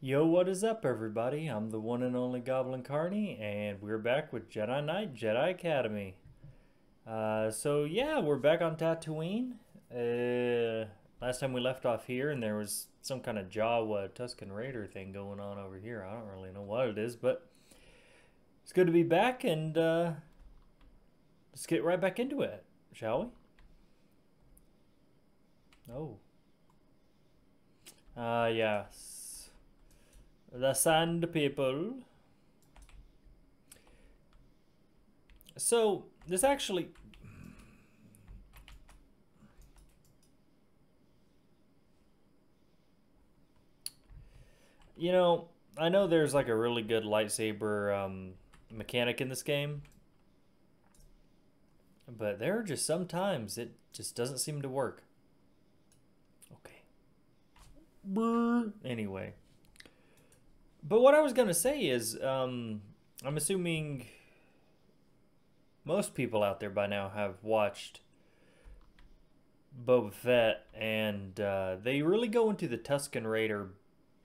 Yo, what is up, everybody? I'm the one and only Goblin Carny, and we're back with Jedi Knight Jedi Academy. Uh, so yeah, we're back on Tatooine. Uh, last time we left off here, and there was some kind of Jawa Tusken Raider thing going on over here. I don't really know what it is, but it's good to be back, and uh, let's get right back into it, shall we? Oh. Uh, yes. The Sand People. So, this actually... You know, I know there's like a really good lightsaber um, mechanic in this game. But there are just sometimes it just doesn't seem to work. Okay. Brr. Anyway. But what I was going to say is, um, I'm assuming most people out there by now have watched Boba Fett, and uh, they really go into the Tusken Raider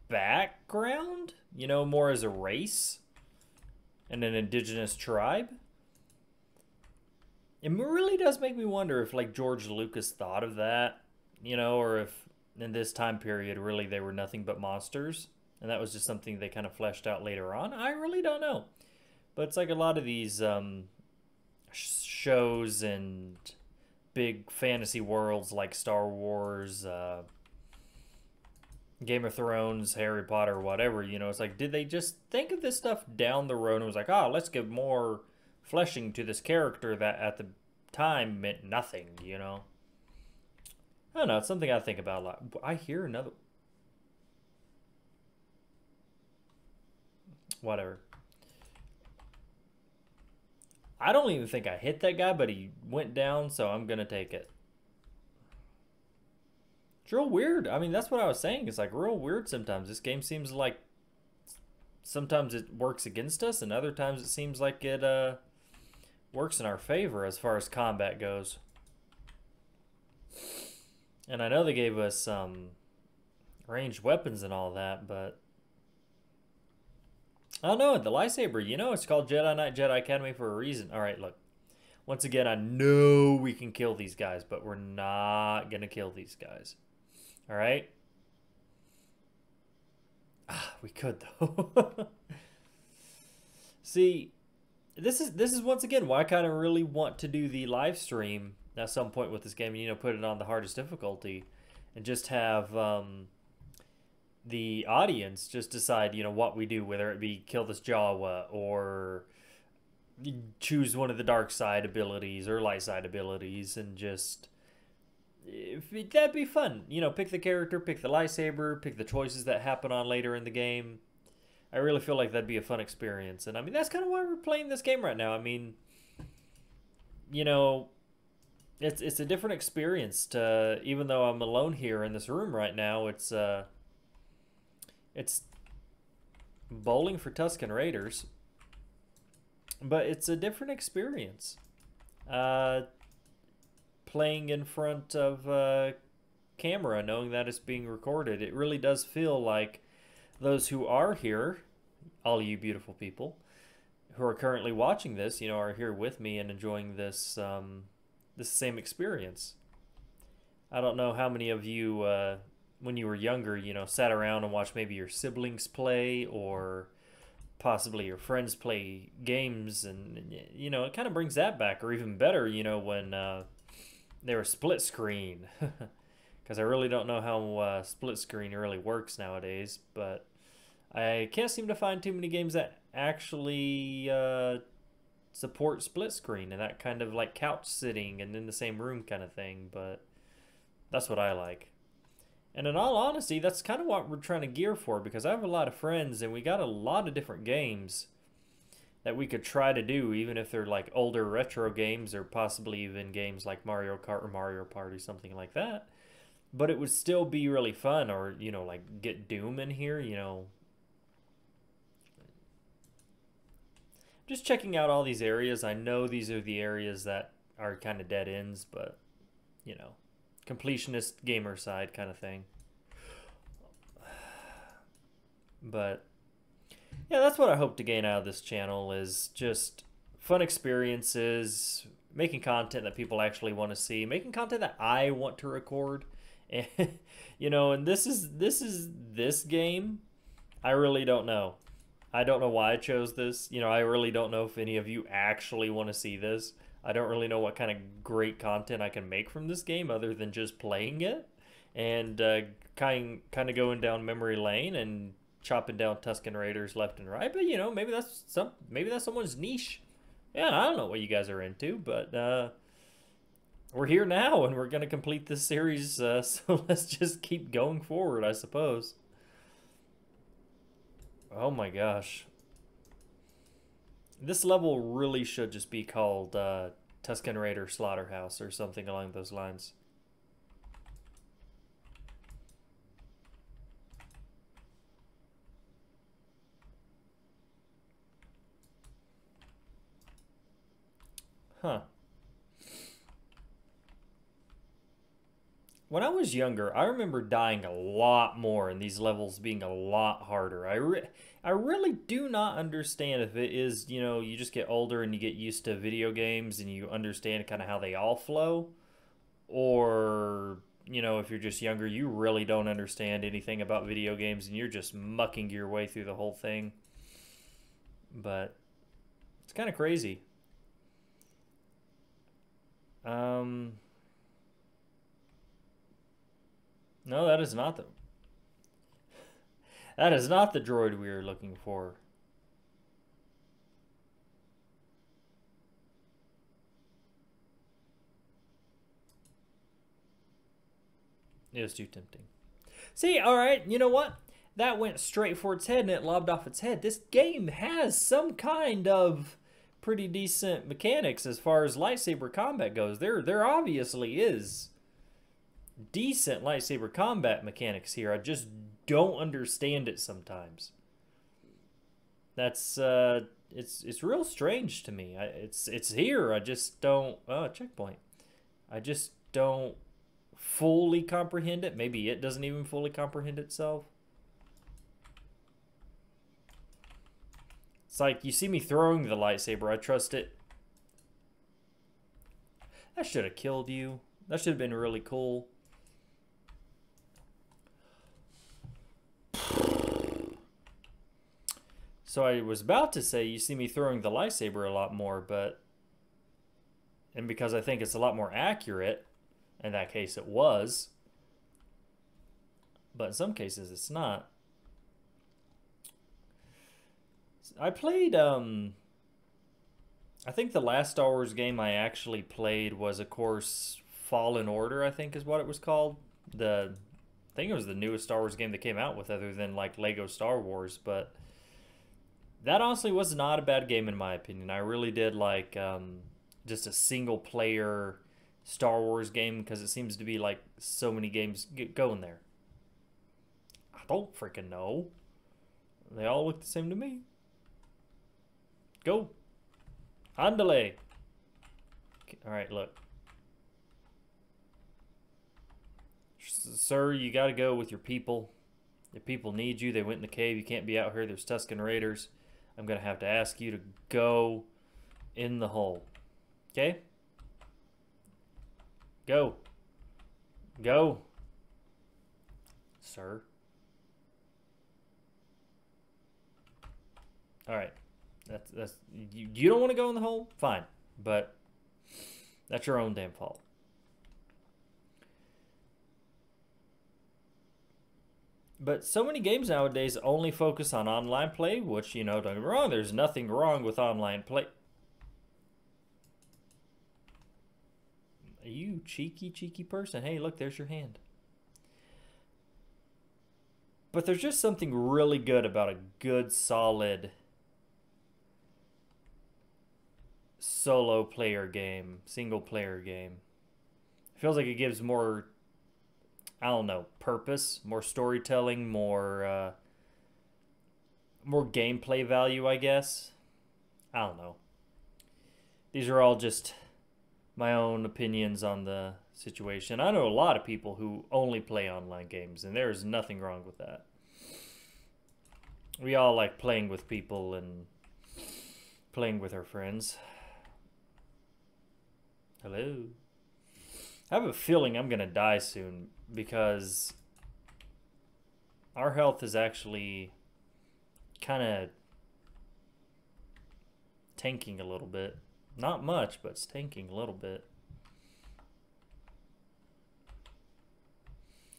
background, you know, more as a race and an indigenous tribe. It really does make me wonder if, like, George Lucas thought of that, you know, or if in this time period, really, they were nothing but monsters and that was just something they kind of fleshed out later on. I really don't know, but it's like a lot of these um, shows and big fantasy worlds like Star Wars, uh, Game of Thrones, Harry Potter, whatever. You know, it's like, did they just think of this stuff down the road and was like, oh, let's give more fleshing to this character that at the time meant nothing, you know? I don't know. It's something I think about a lot. I hear another. Whatever. I don't even think I hit that guy, but he went down, so I'm gonna take it. It's real weird. I mean, that's what I was saying. It's like real weird sometimes. This game seems like sometimes it works against us, and other times it seems like it uh, works in our favor as far as combat goes. And I know they gave us um, ranged weapons and all that, but Oh no, the lightsaber. You know, it's called Jedi Knight Jedi Academy for a reason. All right, look. Once again, I know we can kill these guys, but we're not gonna kill these guys. All right. Ah, we could though. See, this is this is once again why I kind of really want to do the live stream at some point with this game. You know, put it on the hardest difficulty, and just have um, the audience just decide, you know, what we do, whether it be kill this Jawa or choose one of the dark side abilities or light side abilities and just that'd be fun. You know, pick the character, pick the lightsaber, pick the choices that happen on later in the game. I really feel like that'd be a fun experience. And I mean, that's kind of why we're playing this game right now. I mean, you know, it's it's a different experience to even though I'm alone here in this room right now, it's uh it's bowling for Tusken Raiders, but it's a different experience. Uh, playing in front of a camera, knowing that it's being recorded, it really does feel like those who are here, all you beautiful people, who are currently watching this, you know, are here with me and enjoying this um, this same experience. I don't know how many of you uh, when you were younger, you know, sat around and watched maybe your siblings play or possibly your friends play games, and you know, it kind of brings that back. Or even better, you know, when uh, they were split screen, because I really don't know how uh, split screen really works nowadays. But I can't seem to find too many games that actually uh, support split screen and that kind of like couch sitting and in the same room kind of thing. But that's what I like. And in all honesty, that's kind of what we're trying to gear for because I have a lot of friends and we got a lot of different games that we could try to do, even if they're like older retro games or possibly even games like Mario Kart or Mario Party, something like that. But it would still be really fun, or, you know, like get Doom in here, you know. Just checking out all these areas. I know these are the areas that are kind of dead ends, but, you know completionist gamer side kind of thing. But yeah, that's what I hope to gain out of this channel is just fun experiences, making content that people actually want to see, making content that I want to record. And you know, and this is this is this game. I really don't know. I don't know why I chose this. You know, I really don't know if any of you actually want to see this. I don't really know what kind of great content I can make from this game other than just playing it and uh, kind kind of going down memory lane and chopping down Tusken Raiders left and right. But you know, maybe that's some maybe that's someone's niche. Yeah, I don't know what you guys are into, but uh, we're here now and we're gonna complete this series. Uh, so let's just keep going forward, I suppose. Oh my gosh. This level really should just be called uh, Tusken Raider Slaughterhouse or something along those lines. Huh. When I was younger, I remember dying a lot more and these levels being a lot harder. I, I really do not understand if it is, you know, you just get older and you get used to video games and you understand kind of how they all flow. Or, you know, if you're just younger, you really don't understand anything about video games and you're just mucking your way through the whole thing. But it's kind of crazy. Um, no, that is not the. That is not the droid we are looking for. It was too tempting. See, all right, you know what? That went straight for its head and it lobbed off its head. This game has some kind of pretty decent mechanics as far as lightsaber combat goes. There, there obviously is decent lightsaber combat mechanics here. I just don't understand it sometimes. That's uh, it's it's real strange to me. I, it's it's here. I just don't. Oh, checkpoint. I just don't fully comprehend it. Maybe it doesn't even fully comprehend itself. It's like, you see me throwing the lightsaber, I trust it. That should have killed you. That should have been really cool. So I was about to say you see me throwing the lightsaber a lot more, but... And because I think it's a lot more accurate, in that case it was. But in some cases it's not. I played um I think the last Star Wars game I actually played was of course Fallen Order, I think is what it was called. The I think it was the newest Star Wars game that came out with other than like Lego Star Wars, but that honestly was not a bad game in my opinion. I really did like um, just a single player Star Wars game because it seems to be like so many games going there. I don't freaking know. They all look the same to me. Go. Andale. All right, look. Sir, you got to go with your people. The people need you. They went in the cave. You can't be out here. There's Tusken Raiders. I'm going to have to ask you to go in the hole. Okay? Go. Go. Sir. All right. That's that's you, you don't want to go in the hole, fine, but that's your own damn fault. But so many games nowadays only focus on online play, which, you know, don't get me wrong, there's nothing wrong with online play. You cheeky, cheeky person. Hey, look, there's your hand. But there's just something really good about a good, solid solo player game, single player game. It feels like it gives more, I don't know, purpose, more storytelling, more, uh, more gameplay value, I guess. I don't know. These are all just my own opinions on the situation. I know a lot of people who only play online games, and there is nothing wrong with that. We all like playing with people and playing with our friends. Hello. I have a feeling I'm gonna die soon because our health is actually kind of tanking a little bit. Not much, but it's tanking a little bit.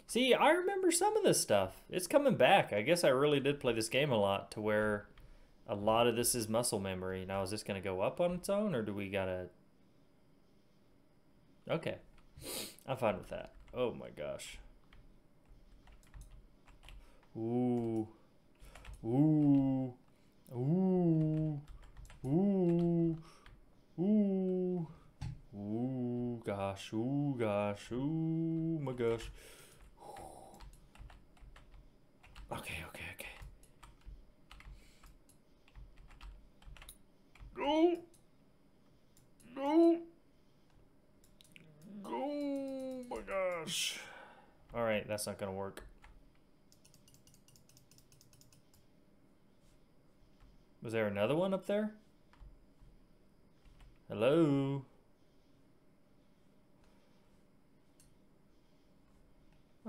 See, I remember some of this stuff. It's coming back. I guess I really did play this game a lot to where a lot of this is muscle memory. Now, is this going to go up on its own, or do we got to... Okay. I'm fine with that. Oh my gosh. Ooh. Ooh. Ooh. Ooh. Ooh. Ooh, gosh. Ooh, gosh. Ooh, my gosh. Okay, okay, okay. Go. Go. Go. My gosh. All right, that's not going to work. Was there another one up there? Hello?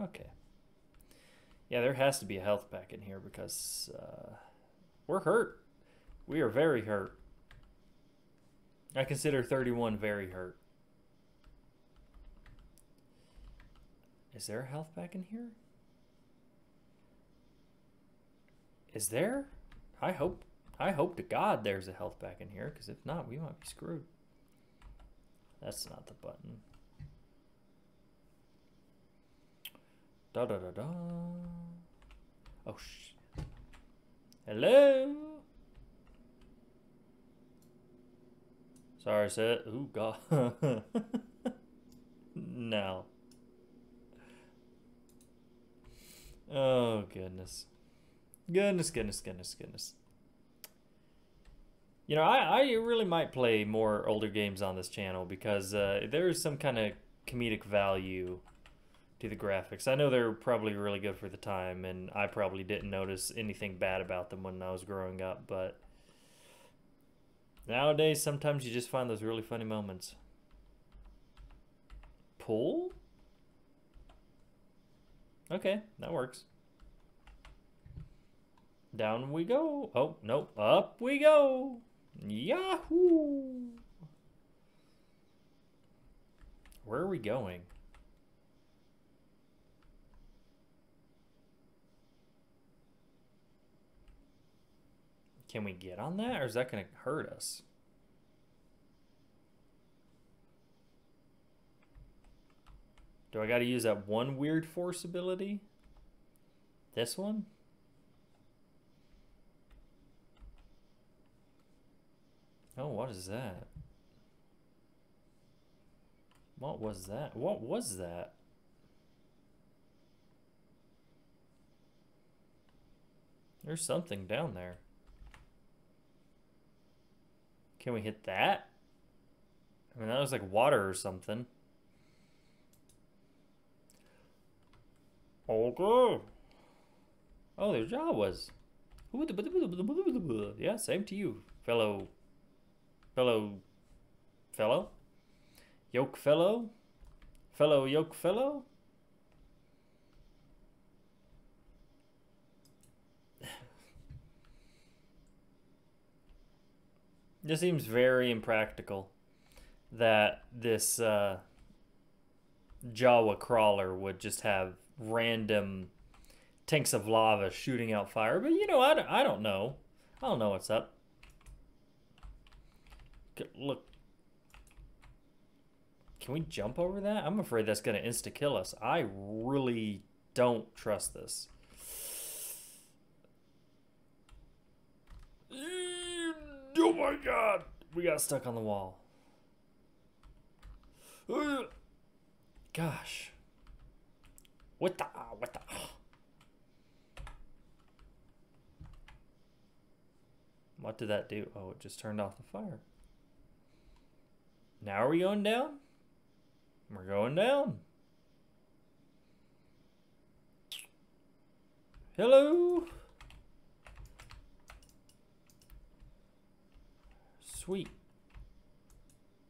Okay. Yeah, there has to be a health pack in here because uh, we're hurt. We are very hurt. I consider 31 very hurt. Is there a health pack in here? Is there? I hope I hope to God there's a health pack in here, because if not, we might be screwed. That's not the button. Da da da da. Oh shit. Hello? Sorry, set. Ooh, God. no. Oh, goodness. Goodness, goodness, goodness, goodness. You know, I, I really might play more older games on this channel because uh, there's some kind of comedic value to the graphics. I know they're probably really good for the time, and I probably didn't notice anything bad about them when I was growing up, but nowadays sometimes you just find those really funny moments. Pull? Okay, that works. Down we go. Oh, no, Up we go. Yahoo! Where are we going? Can we get on that, or is that going to hurt us? Do I got to use that one weird force ability? This one? Oh, what is that? What was that? What was that? There's something down there. Can we hit that? I mean, that was like water or something. Okay. Oh, there's Jawas. Yeah, same to you, fellow fellow fellow yoke fellow fellow yoke fellow This seems very impractical that this uh, Jawa crawler would just have random tanks of lava shooting out fire. But you know, I I don't know. I don't know what's up. Look. Can we jump over that? I'm afraid that's going to insta-kill us. I really don't trust this. Mm, oh my god! We got stuck on the wall. Gosh. What the? Ah, what the? Ah. What did that do? Oh, it just turned off the fire. Now are we going down? We're going down. Hello. Sweet.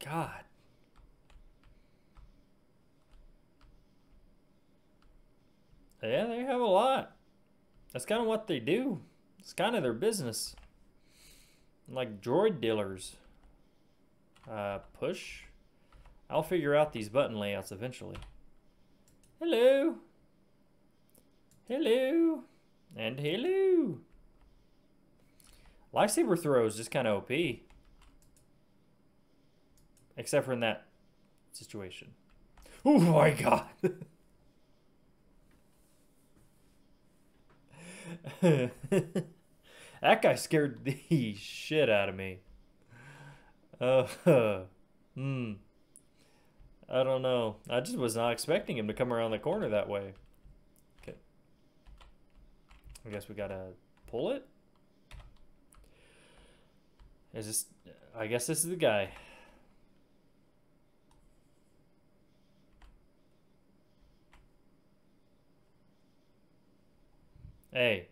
God Yeah, they have a lot. That's kind of what they do. It's kind of their business. Like droid dealers. Uh, push. I'll figure out these button layouts eventually. Hello. Hello. And hello. Lightsaber throw is just kind of OP. Except for in that situation. Oh my god. that guy scared the shit out of me. Uh, hmm. I don't know. I just was not expecting him to come around the corner that way. Okay. I guess we gotta pull it? Is this... I guess this is the guy. Hey.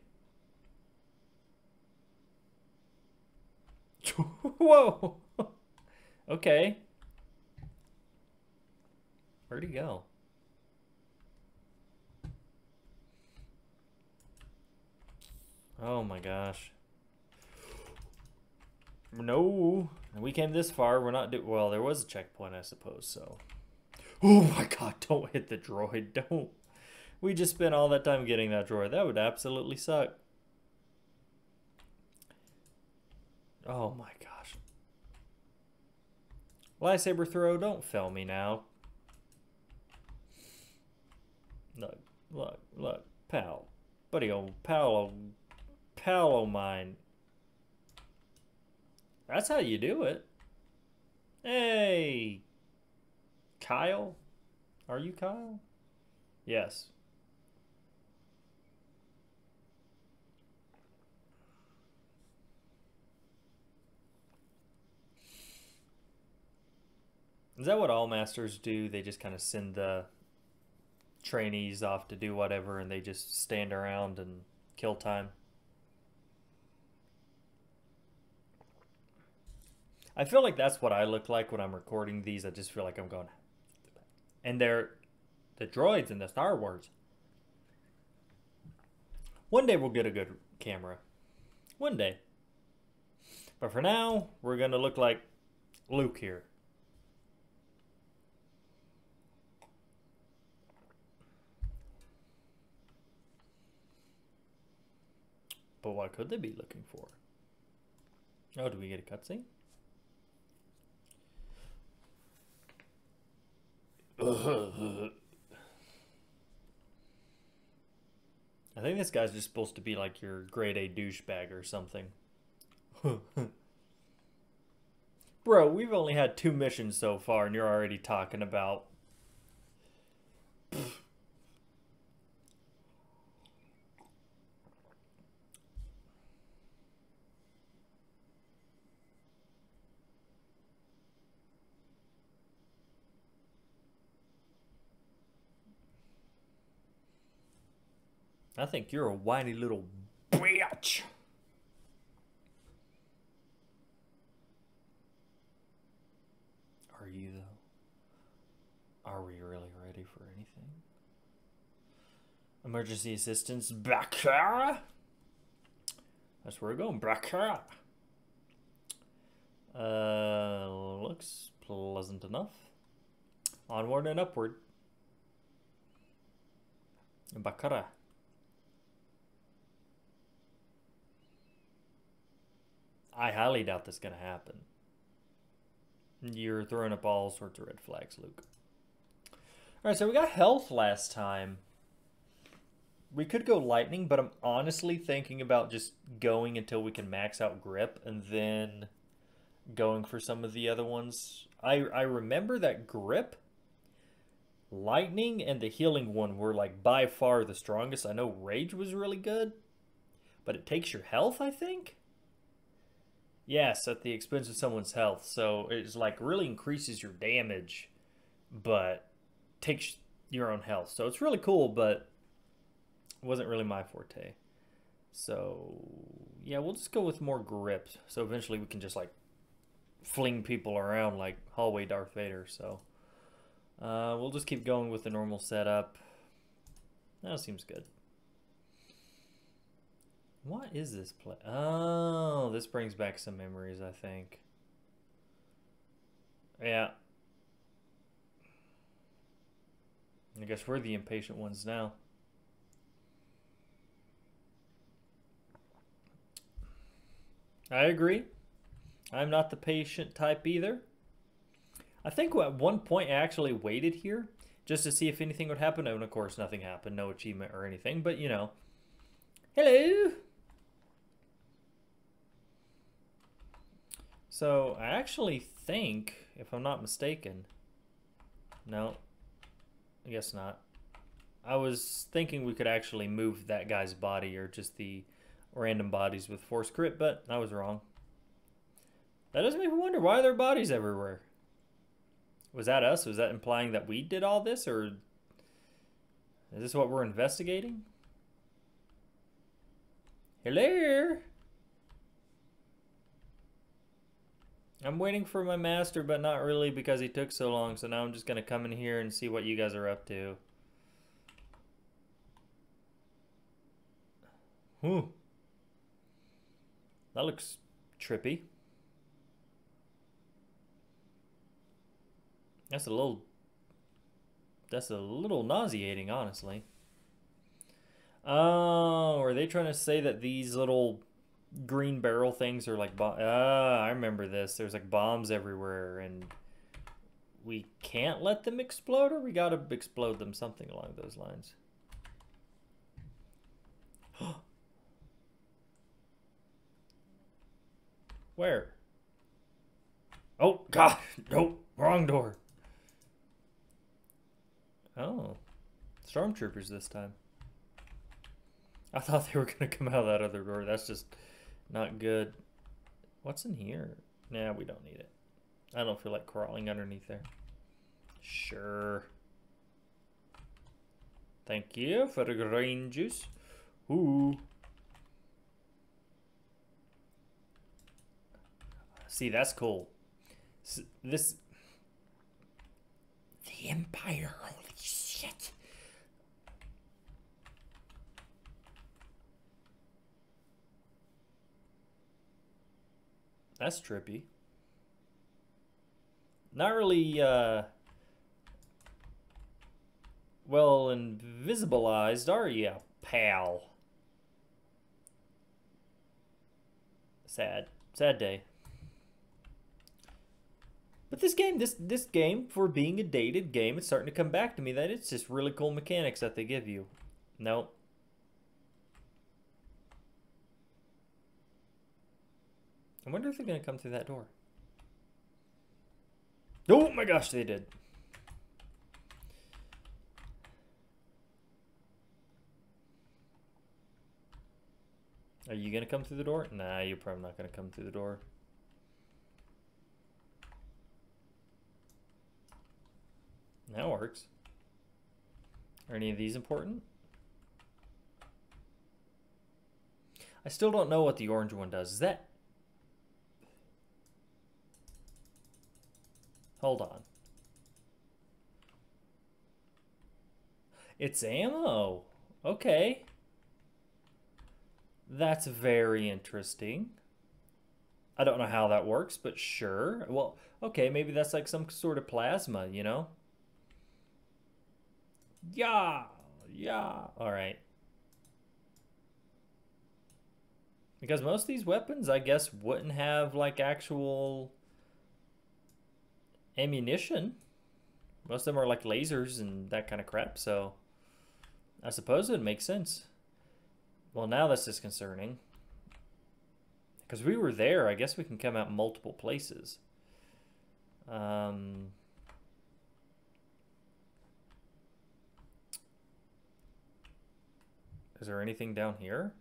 Whoa. okay. Where'd he go? Oh my gosh. No. We came this far. We're not well, there was a checkpoint, I suppose, so. Oh my god, don't hit the droid. Don't. We just spent all that time getting that droid. That would absolutely suck. Oh, oh my gosh. Lightsaber throw, don't fail me now. Look, look, look, pal. Buddy old pal, oh, pal o mine. That's how you do it. Hey! Kyle? Are you Kyle? Yes. Is that what all masters do? They just kind of send the trainees off to do whatever and they just stand around and kill time? I feel like that's what I look like when I'm recording these. I just feel like I'm going. And they're the droids in the Star Wars. One day we'll get a good camera. One day. But for now, we're going to look like Luke here. But what could they be looking for? Oh, do we get a cutscene? I think this guy's just supposed to be like your grade A douchebag or something. Bro, we've only had two missions so far and you're already talking about I think you're a whiny little bitch. Are you though? Are we really ready for anything? Emergency assistance back here. That's where we're going, back here. Uh, looks pleasant enough. Onward and upward. Bakara. I highly doubt that's going to happen. You're throwing up all sorts of red flags, Luke. All right, so we got health last time. We could go lightning, but I'm honestly thinking about just going until we can max out grip and then going for some of the other ones. I I remember that grip, lightning, and the healing one were like by far the strongest. I know rage was really good, but it takes your health, I think. Yes, at the expense of someone's health. So it's like really increases your damage, but takes your own health. So it's really cool, but wasn't really my forte. So yeah, we'll just go with more grip. So eventually we can just like fling people around like hallway Darth Vader. So uh, we'll just keep going with the normal setup. That seems good. What is this play? Oh, this brings back some memories, I think. Yeah. I guess we're the impatient ones now. I agree. I'm not the patient type either. I think at one point I actually waited here just to see if anything would happen. And of course, nothing happened. No achievement or anything. But, you know. Hello! So, I actually think, if I'm not mistaken... No. I guess not. I was thinking we could actually move that guy's body or just the random bodies with force grip, but I was wrong. That doesn't make me wonder why there are bodies everywhere? Was that us? Was that implying that we did all this, or is this what we're investigating? Hello? I'm waiting for my master, but not really because he took so long, so now I'm just going to come in here and see what you guys are up to. Hmm. That looks trippy. That's a little that's a little nauseating, honestly. Oh, are they trying to say that these little green barrel things are like ah, uh, I remember this. There's like bombs everywhere and we can't let them explode or we got to explode them something along those lines. Where? Oh, God. Nope. Wrong door. Oh. Stormtroopers this time. I thought they were to come out of that other door. That's just not good. What's in here? Nah, we don't need it. I don't feel like crawling underneath there. Sure. Thank you for the green juice. Ooh. See, that's cool. This... The Empire, holy shit. That's trippy. Not really, uh... Well, invisibilized, are you, pal? Sad. Sad day. But this game, this this game, for being a dated game, it's starting to come back to me that it's just really cool mechanics that they give you. No. I wonder if they're going to come through that door. Oh my gosh, they did. Are you going to come through the door? Nah, you're probably not going to come through the door. That works. Are any of these important? I still don't know what the orange one does. Is that... Hold on. It's ammo. Okay. That's very interesting. I don't know how that works, but sure. Well, okay, maybe that's like some sort of plasma, you know? Yeah, yeah. All right. Because most of these weapons, I guess, wouldn't have like actual ammunition. Most of them are like lasers and that kind of crap, so I suppose it makes sense. Well, now that's disconcerting. Because we were there, I guess we can come out multiple places. Um, Is there anything down here?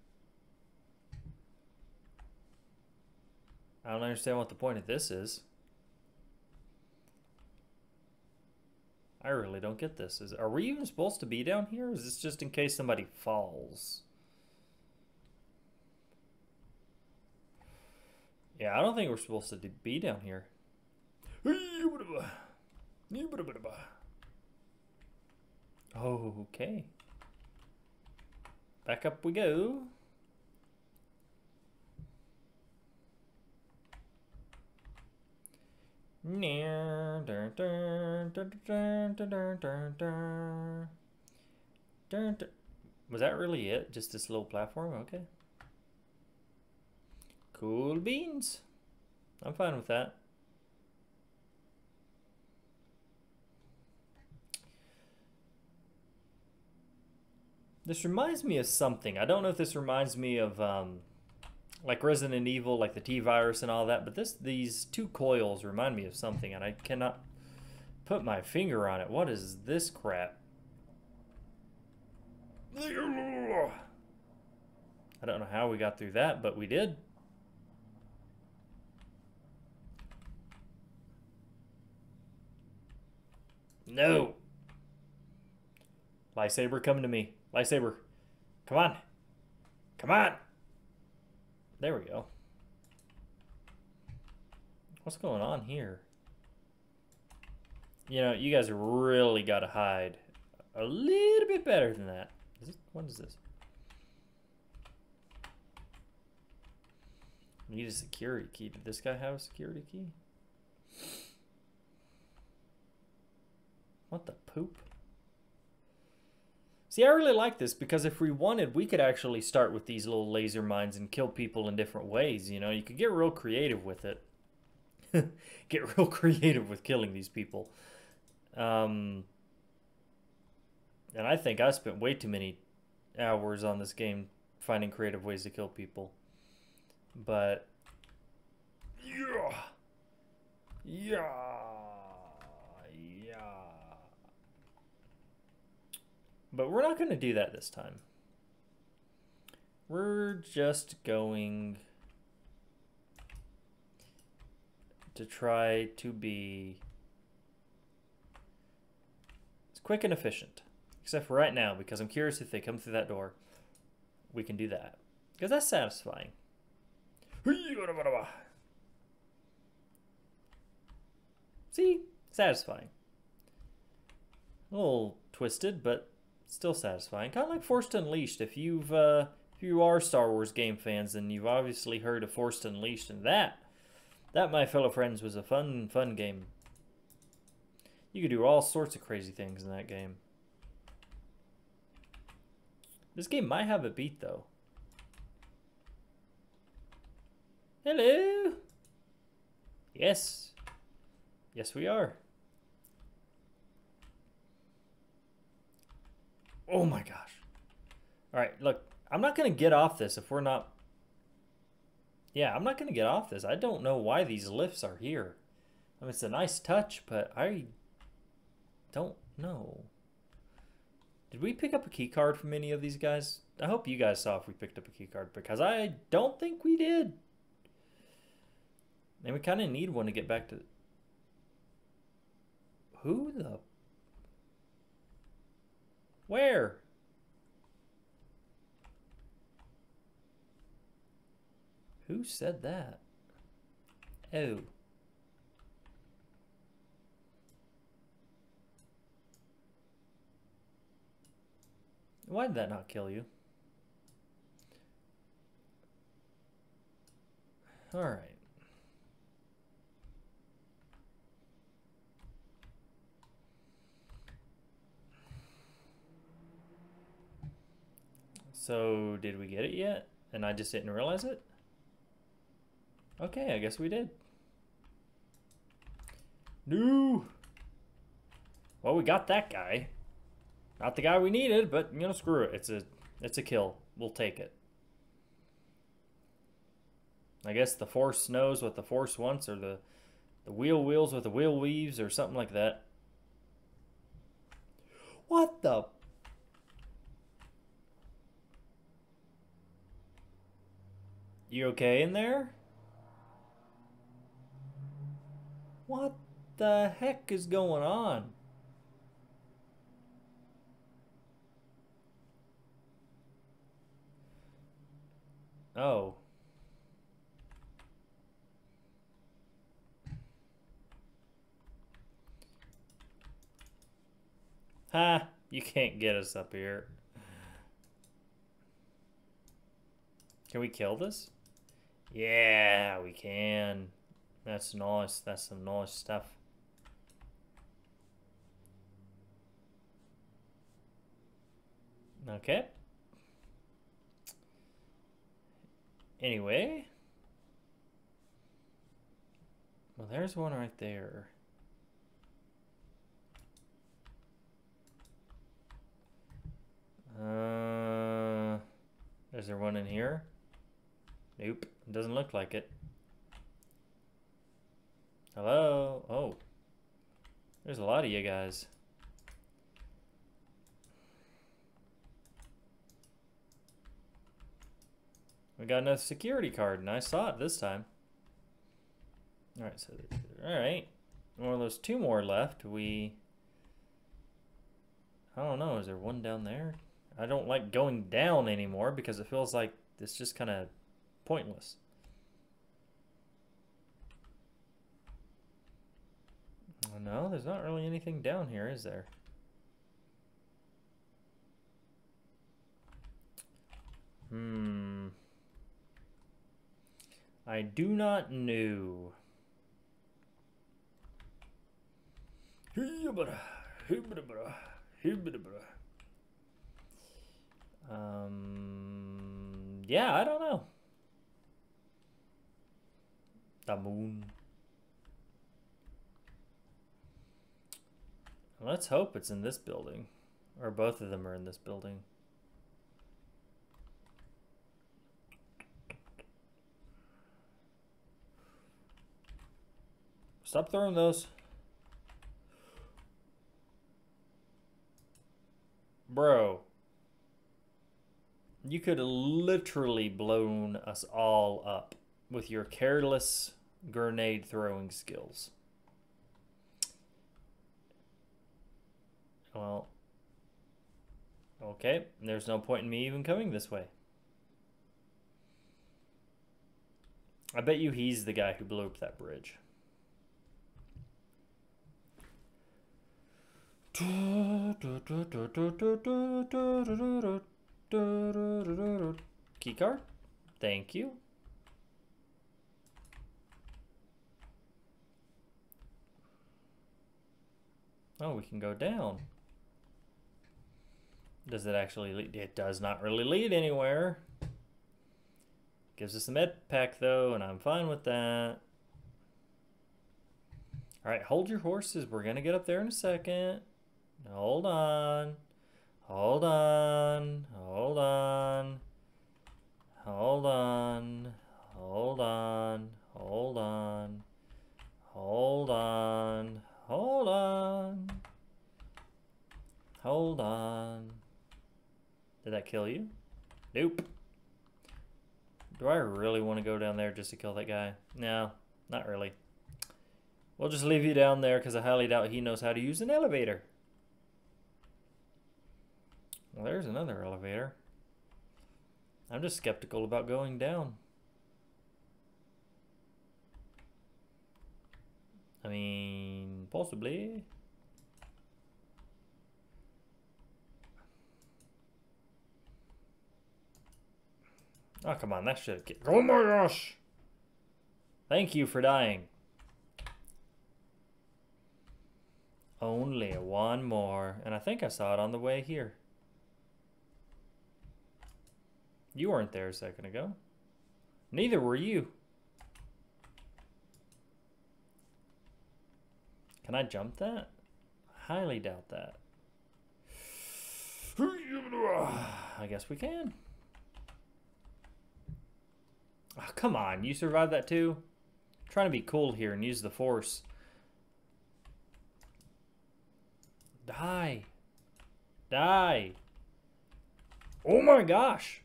I don't understand what the point of this is. I really don't get this. Is Are we even supposed to be down here? is this just in case somebody falls? Yeah, I don't think we're supposed to be down here. Oh, okay. Back up we go. Was that really it? Just this little platform? Okay. Cool beans. I'm fine with that. This reminds me of something. I don't know if this reminds me of um, like Resident Evil, like the T virus and all that, but this these two coils remind me of something, and I cannot put my finger on it. What is this crap? I don't know how we got through that, but we did. No. Lightsaber, come to me. Lightsaber. Come on. Come on. There we go. What's going on here? You know, you guys really got to hide a little bit better than that. Is what is this? Need a security key. Did this guy have a security key? What the poop? See, I really like this because if we wanted, we could actually start with these little laser mines and kill people in different ways, you know? You could get real creative with it. get real creative with killing these people. Um, and I think I spent way too many hours on this game finding creative ways to kill people. But... Yeah! Yeah! But we're not going to do that this time. We're just going to try to be quick and efficient. Except for right now, because I'm curious if they come through that door, we can do that. Because that's satisfying. See? Satisfying. A little twisted, but still satisfying. Kind of like Force Unleashed. If you've uh, if you are Star Wars game fans, then you've obviously heard of Force Unleashed, and that that, my fellow friends, was a fun fun game. You could do all sorts of crazy things in that game. This game might have a beat though. Hello. Yes. Yes, we are. Oh my gosh. All right, look, I'm not going to get off this if we're not... Yeah, I'm not going to get off this. I don't know why these lifts are here. I mean, it's a nice touch, but I don't know. Did we pick up a key card from any of these guys? I hope you guys saw if we picked up a key card because I don't think we did. And we kind of need one to get back to... Who the where? Who said that? Oh. Why did that not kill you? All right. So, did we get it yet? And I just didn't realize it? Okay, I guess we did. No! Well, we got that guy. Not the guy we needed, but, you know, screw it. It's a, it's a kill. We'll take it. I guess the Force knows what the Force wants, or the, the wheel wheels what the wheel weaves, or something like that. What the You okay in there? What the heck is going on? Oh. Ha! You can't get us up here. Can we kill this? Yeah, we can. That's nice. That's some nice stuff. Okay. Anyway. Well, there's one right there. Uh, is there one in here? Nope, doesn't look like it. Hello? Oh. There's a lot of you guys. We got another security card, and I saw it this time. Alright, so, alright. Well, there's two more left. We... I don't know, is there one down there? I don't like going down anymore because it feels like it's just kind of pointless. No, there's not really anything down here, is there? Hmm. I do not know. Um, yeah, I don't know. The moon. Let's hope it's in this building. Or both of them are in this building. Stop throwing those. Bro. You could have literally blown us all up with your careless grenade throwing skills. Well, okay, there's no point in me even coming this way. I bet you he's the guy who blew up that bridge. Keycard? Thank you. Oh, we can go down. Does it actually lead? It does not really lead anywhere. Gives us a med pack though, and I'm fine with that. All right, hold your horses. We're going to get up there in a second. Hold on. Hold on. Hold on. Hold on. Hold on. Hold on. Hold on. Hold on. Hold on. Did that kill you? Nope. Do I really want to go down there just to kill that guy? No, not really. We'll just leave you down there because I highly doubt he knows how to use an elevator. Well, there's another elevator. I'm just skeptical about going down. I mean, possibly. Oh, come on, that should get. Oh my gosh! Thank you for dying. Only one more. And I think I saw it on the way here. You weren't there a second ago. Neither were you. Can I jump that? Highly doubt that. I guess we can. Oh, come on, you survived that too? I'm trying to be cool here and use the force. Die. Die. Oh my gosh.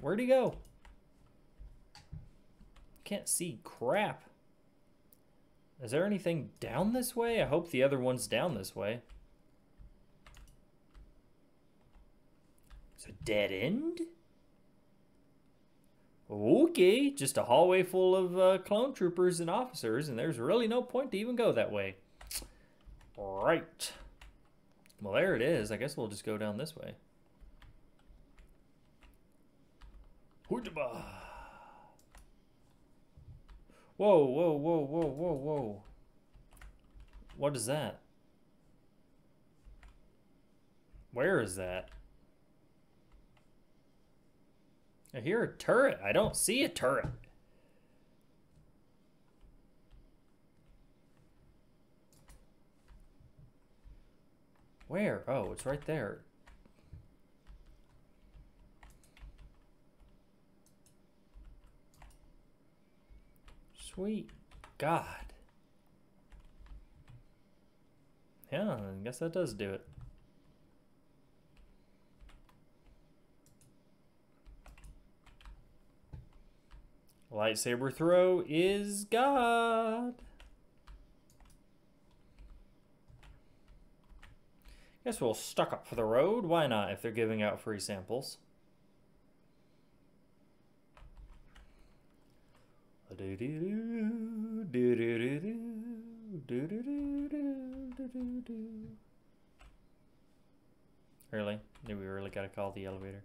Where'd he go? Can't see crap. Is there anything down this way? I hope the other one's down this way. It's a dead end? Okay, just a hallway full of uh, clone troopers and officers, and there's really no point to even go that way. Right. Well, there it is. I guess we'll just go down this way. Whoa, whoa, whoa, whoa, whoa, whoa. What is that? Where is that? I hear a turret. I don't see a turret. Where? Oh, it's right there. Sweet God. Yeah, I guess that does do it. Lightsaber throw is God. Guess we'll stuck up for the road. Why not if they're giving out free samples? Really? Do we really gotta call the elevator?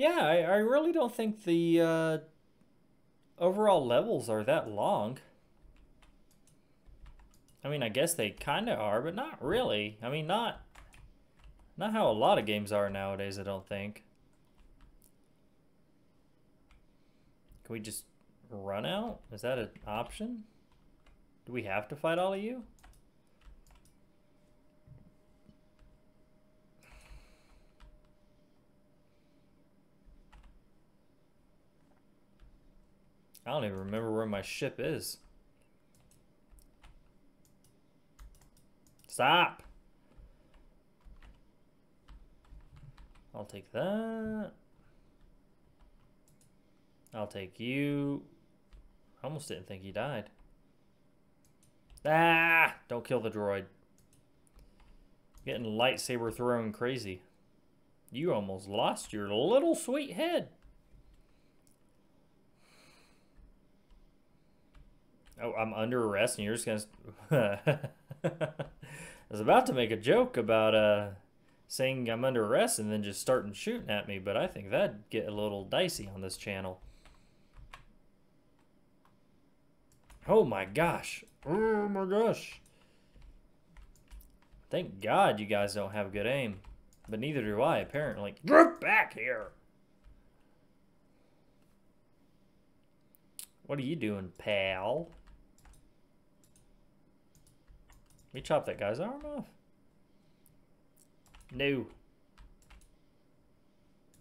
Yeah, I, I really don't think the uh, overall levels are that long. I mean, I guess they kind of are, but not really. I mean, not not how a lot of games are nowadays, I don't think. Can we just run out? Is that an option? Do we have to fight all of you? I don't even remember where my ship is. Stop! I'll take that. I'll take you. I almost didn't think he died. Ah! Don't kill the droid. Getting lightsaber thrown crazy. You almost lost your little sweet head. Oh, I'm under arrest and you're just gonna... I was about to make a joke about uh, saying I'm under arrest and then just starting shooting at me, but I think that'd get a little dicey on this channel. Oh my gosh. Oh my gosh. Thank God you guys don't have good aim. But neither do I, apparently. Get back here! What are you doing, pal? We chop that guy's arm off. No.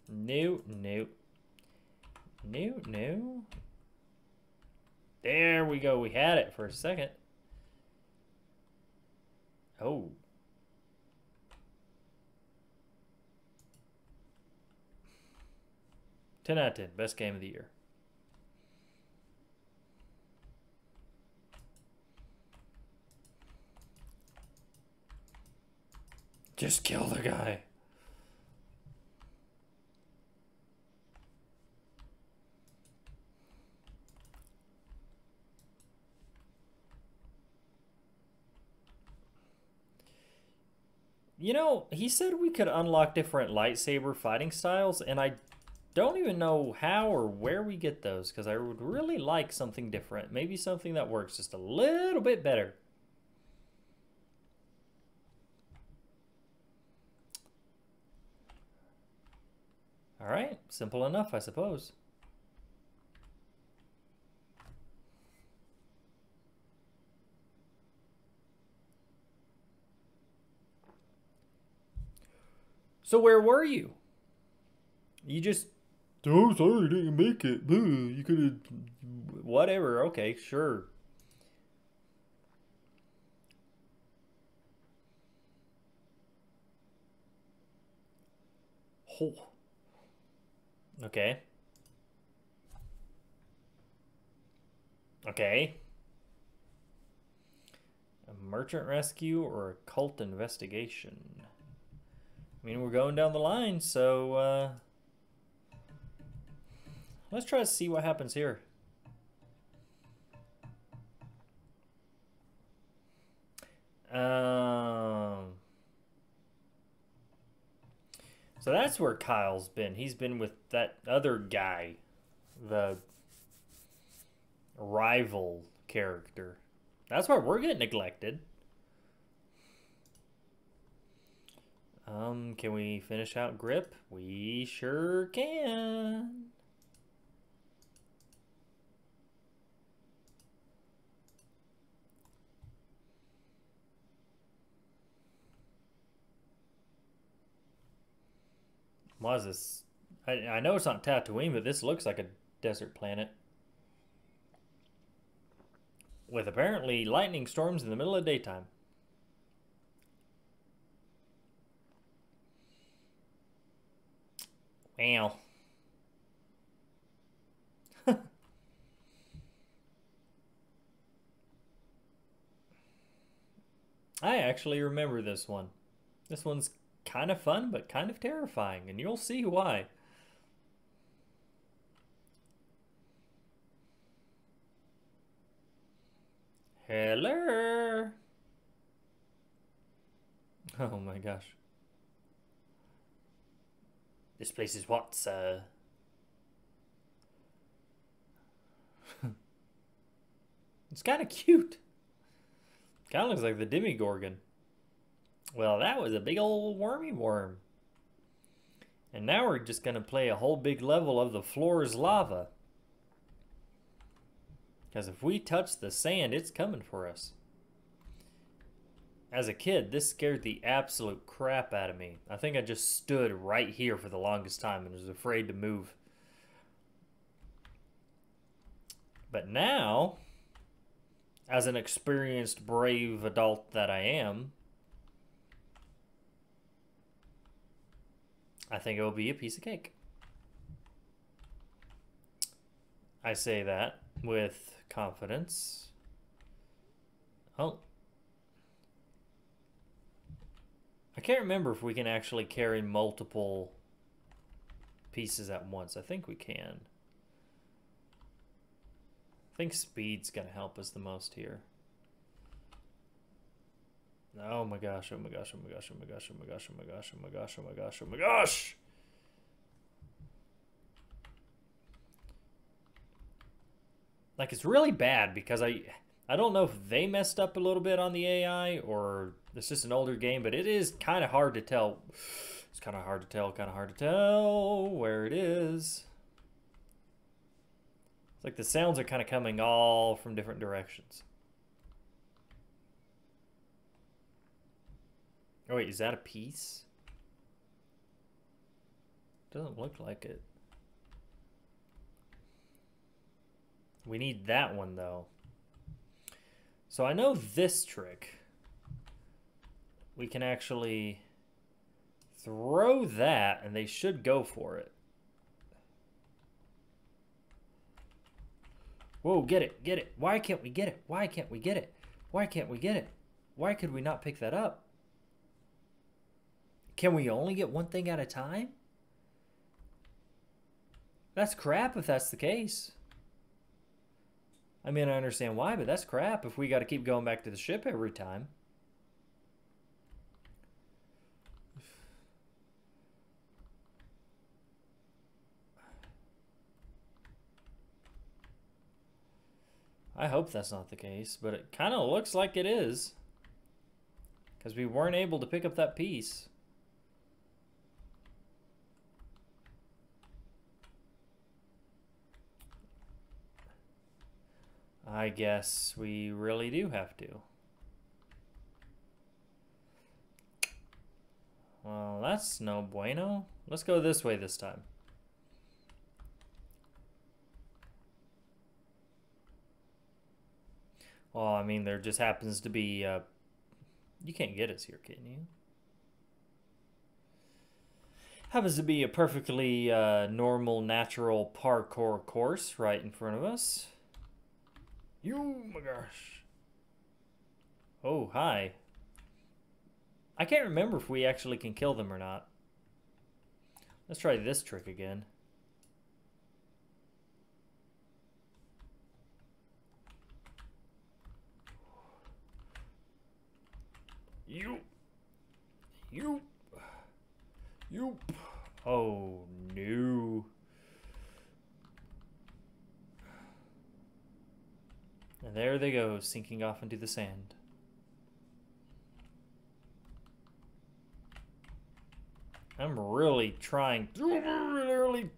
No, no. No, no. There we go. We had it for a second. Oh. Ten out of ten. Best game of the year. Just kill the guy. You know, he said we could unlock different lightsaber fighting styles, and I don't even know how or where we get those, because I would really like something different. Maybe something that works just a little bit better. All right, simple enough, I suppose. So where were you? You just oh sorry didn't make it. You could have whatever. Okay, sure. Oh. Okay. Okay. A merchant rescue or a cult investigation? I mean, we're going down the line, so uh, let's try to see what happens here. So that's where Kyle's been. He's been with that other guy, the rival character. That's why we're getting neglected. Um, can we finish out grip? We sure can. What is this? I, I know it's not Tatooine, but this looks like a desert planet. With apparently lightning storms in the middle of daytime. Wow. I actually remember this one. This one's kind of fun, but kind of terrifying, and you'll see why. Hello. Oh my gosh. This place is what, sir? it's kind of cute. Kind of looks like the Demogorgon. Well, that was a big old wormy worm. And now we're just going to play a whole big level of the floor's lava. Because if we touch the sand, it's coming for us. As a kid, this scared the absolute crap out of me. I think I just stood right here for the longest time and was afraid to move. But now, as an experienced, brave adult that I am, I think it will be a piece of cake. I say that with confidence. Oh. I can't remember if we can actually carry multiple pieces at once. I think we can. I think speed's going to help us the most here. Oh my gosh, oh my gosh, oh my gosh, oh my gosh, oh my gosh, oh my gosh, oh my gosh, oh my gosh, oh my gosh! Like it's really bad because I I don't know if they messed up a little bit on the AI or it's just an older game, but it is kind of hard to tell. It's kind of hard to tell, kind of hard to tell where it is. It's like the sounds are kind of coming all from different directions. Oh wait, is that a piece? Doesn't look like it. We need that one though. So I know this trick. We can actually throw that and they should go for it. Whoa, get it, get it. Why can't we get it? Why can't we get it? Why can't we get it? Why could we not pick that up? Can we only get one thing at a time? That's crap if that's the case. I mean, I understand why, but that's crap if we got to keep going back to the ship every time. I hope that's not the case, but it kind of looks like it is. Because we weren't able to pick up that piece. I guess we really do have to. Well, that's no bueno. Let's go this way this time. Well, I mean, there just happens to be... Uh, you can't get us here, can you? Happens to be a perfectly uh, normal, natural parkour course right in front of us. You, my gosh. Oh, hi. I can't remember if we actually can kill them or not. Let's try this trick again. You. You. You. Oh, no. And there they go, sinking off into the sand. I'm really trying, really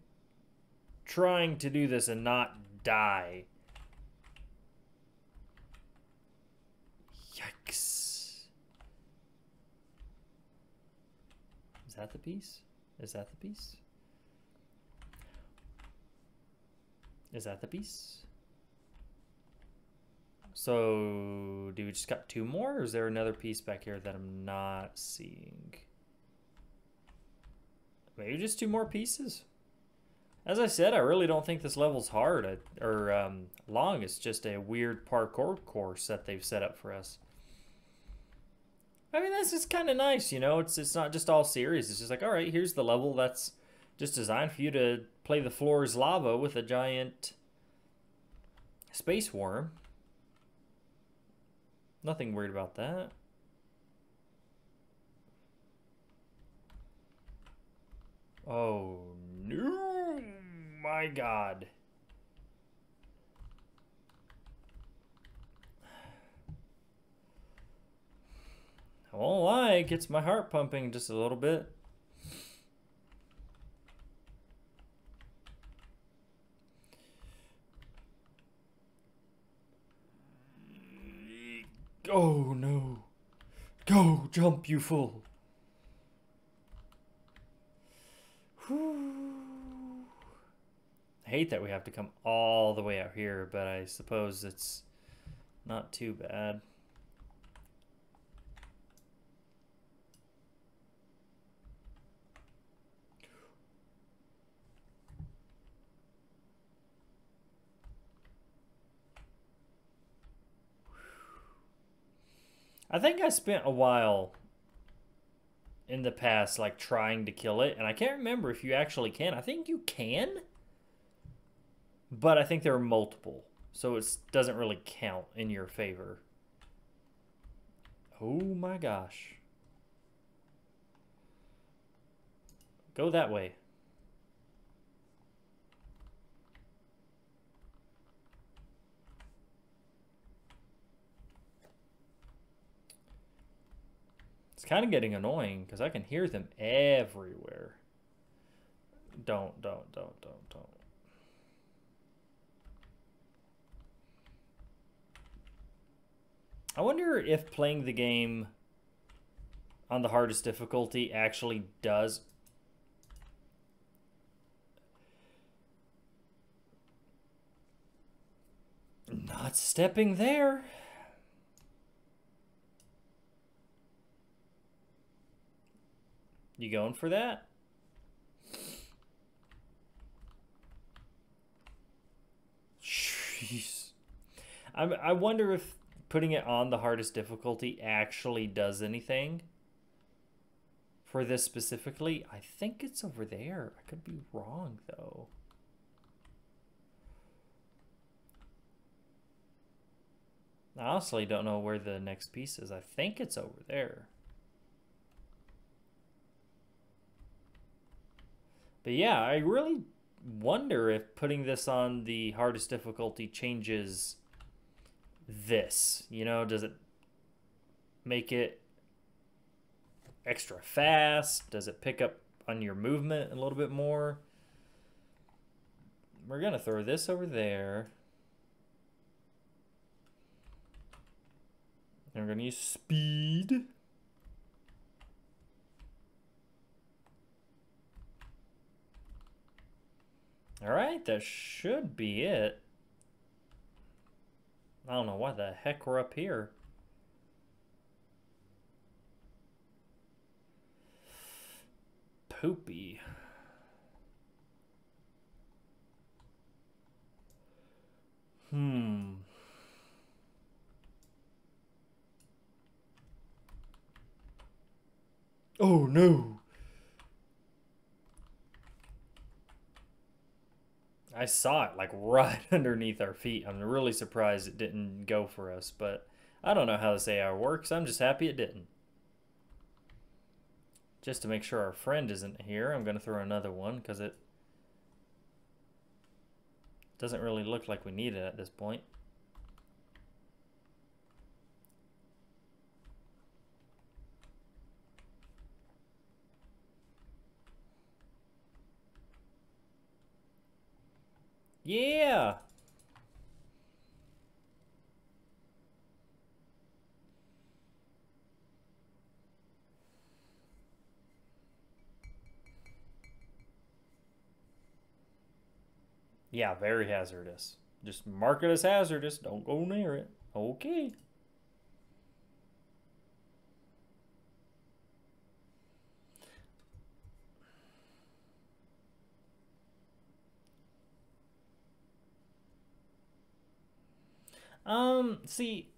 trying to do this and not die. Yikes. Is that the piece? Is that the piece? Is that the piece? So, do we just got two more, or is there another piece back here that I'm not seeing? Maybe just two more pieces. As I said, I really don't think this level's hard or um, long. It's just a weird parkour course that they've set up for us. I mean, that's just kind of nice, you know? It's, it's not just all serious. It's just like, all right, here's the level that's just designed for you to play the floor is lava with a giant space worm. Nothing weird about that. Oh, no! My god. I won't lie, it gets my heart pumping just a little bit. Oh no. Go, jump, you fool. I hate that we have to come all the way out here, but I suppose it's not too bad. I think I spent a while in the past like trying to kill it and I can't remember if you actually can. I think you can. But I think there are multiple. So it doesn't really count in your favor. Oh my gosh. Go that way. It's kind of getting annoying because I can hear them everywhere. Don't, don't, don't, don't, don't. I wonder if playing the game on the hardest difficulty actually does not stepping there. You going for that? Jeez. I I wonder if putting it on the hardest difficulty actually does anything for this specifically. I think it's over there. I could be wrong though. I honestly don't know where the next piece is. I think it's over there. But yeah, I really wonder if putting this on the hardest difficulty changes this. You know, does it make it extra fast? Does it pick up on your movement a little bit more? We're going to throw this over there. And we're going to use speed. Alright, that should be it. I don't know why the heck we're up here. Poopy. Hmm. Oh no. I saw it like right underneath our feet. I'm really surprised it didn't go for us, but I don't know how this AI works. I'm just happy it didn't. Just to make sure our friend isn't here, I'm going to throw another one because it doesn't really look like we need it at this point. Yeah! Yeah, very hazardous. Just mark it as hazardous. Don't go near it. Okay. Um, see,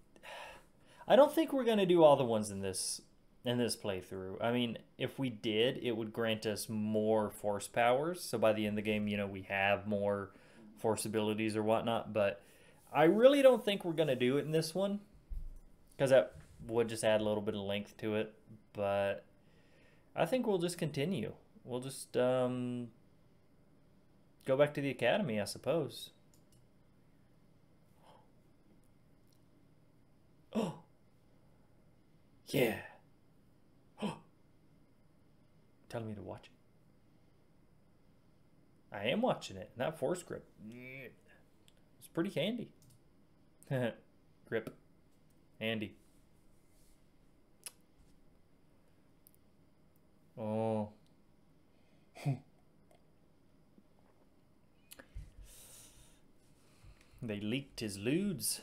I don't think we're gonna do all the ones in this in this playthrough. I mean, if we did, it would grant us more force powers. So by the end of the game, you know, we have more force abilities or whatnot. But I really don't think we're gonna do it in this one because that would just add a little bit of length to it. But I think we'll just continue. We'll just um, go back to the academy, I suppose. Oh. Yeah. Telling me to watch it. I am watching it. That force grip. It's pretty handy. grip. Handy. Oh. they leaked his lewds.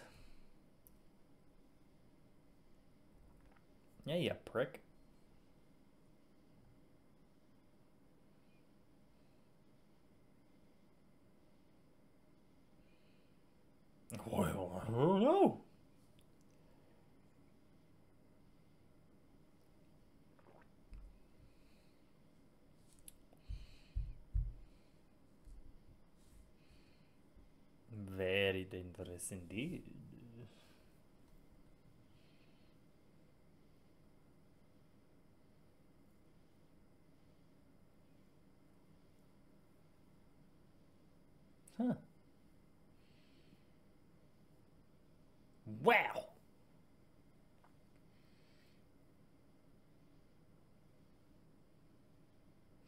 Yeah, you prick. Well, I don't know. Very dangerous indeed. Huh. Wow.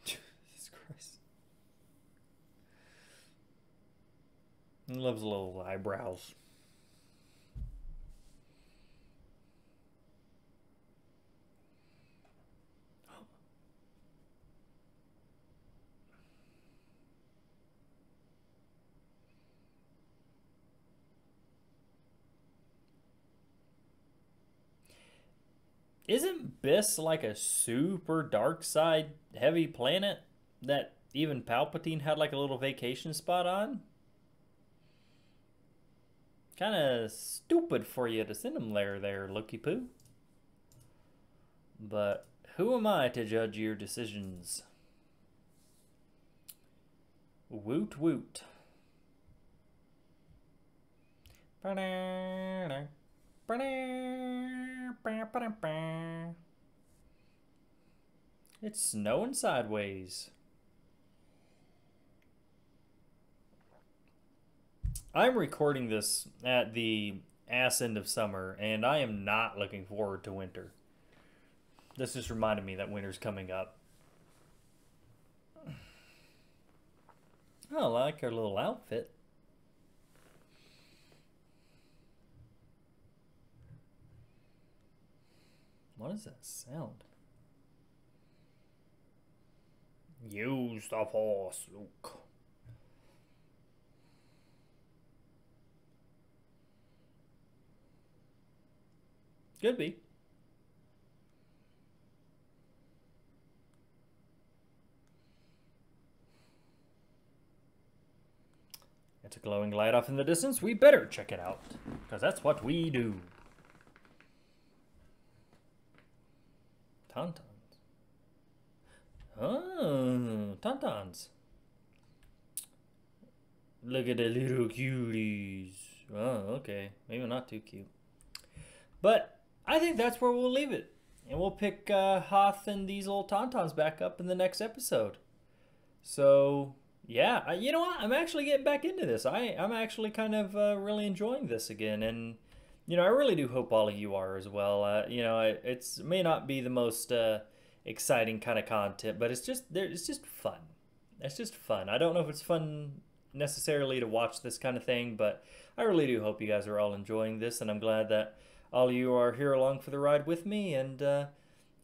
Jesus Christ. He loves little eyebrows. Isn't Byss like a super dark side heavy planet that even Palpatine had like a little vacation spot on? Kind of stupid for you to send him there, there, Looky Poo. But who am I to judge your decisions? Woot woot. It's snowing sideways. I'm recording this at the ass end of summer, and I am not looking forward to winter. This just reminded me that winter's coming up. Oh, I like her little outfit. What is that sound? Use the force, Luke. Could be. It's a glowing light off in the distance. We better check it out. Because that's what we do. Tauntauns. Oh, tauntauns. Look at the little cuties. Oh, okay. Maybe not too cute. But I think that's where we'll leave it. And we'll pick uh, Hoth and these little Tauntauns back up in the next episode. So, yeah, you know what? I'm actually getting back into this. I, I'm actually kind of uh, really enjoying this again. And, you know, I really do hope all of you are as well. Uh, you know, it it's, may not be the most uh, exciting kind of content, but it's just, there. it's just fun. It's just fun. I don't know if it's fun necessarily to watch this kind of thing, but I really do hope you guys are all enjoying this, and I'm glad that all of you are here along for the ride with me, and uh,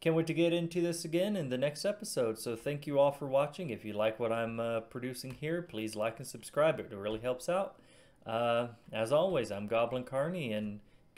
can't wait to get into this again in the next episode. So thank you all for watching. If you like what I'm uh, producing here, please like and subscribe. It really helps out. Uh, as always, I'm Goblin Carny, and